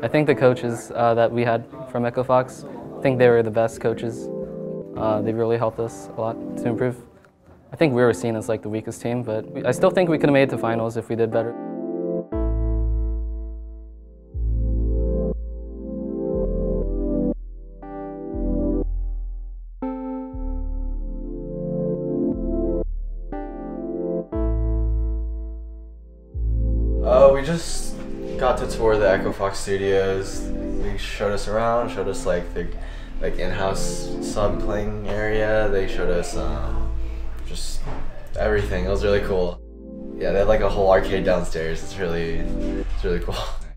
I think the coaches uh, that we had from Echo Fox, I think they were the best coaches. Uh, they've really helped us a lot to improve. I think we were seen as like the weakest team, but I still think we could have made it to finals if we did better. Uh, we just got to tour the Echo Fox Studios. They showed us around, showed us like the like in-house sub playing area. They showed us um, just everything. It was really cool. Yeah, they had like a whole arcade downstairs. It's really, it's really cool.